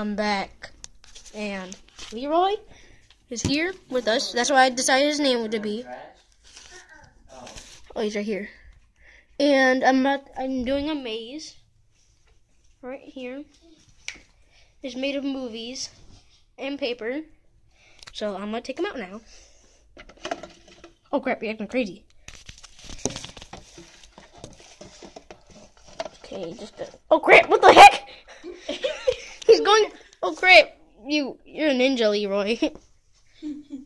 I'm back. And Leroy is here with us. That's why I decided his name would be. Oh, he's right here. And I'm about, I'm doing a maze right here. It's made of movies and paper. So I'm gonna take him out now. Oh crap, you're acting crazy. Okay, just a, oh crap, what the heck? He's going. Oh crap! You you're a ninja, Leroy.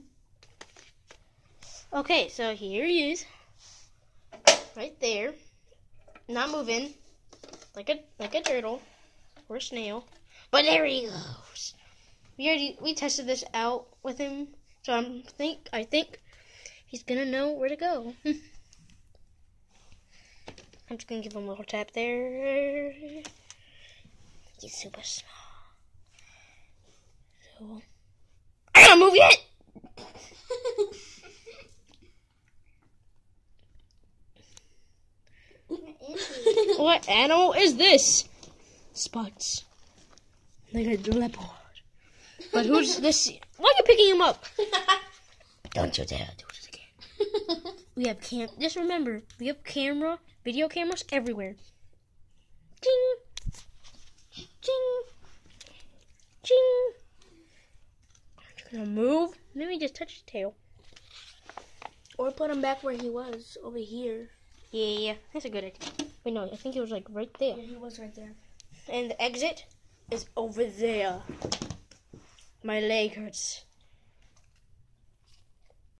okay, so here he is, right there, not moving, like a like a turtle or a snail. But there he goes. We already we tested this out with him, so I'm think I think he's gonna know where to go. I'm just gonna give him a little tap there. He's super small. I gotta move yet. what animal is this? Spots. Like a leopard. But who's this? Why are you picking him up? Don't you dare do this again. we have cam. Just remember, we have camera, video cameras everywhere. Ching, ching. Aren't gonna move? Let me just touch his tail. Or put him back where he was, over here. Yeah, yeah, that's a good idea. Wait, no, I think he was like right there. he was right there. And the exit is over there. My leg hurts.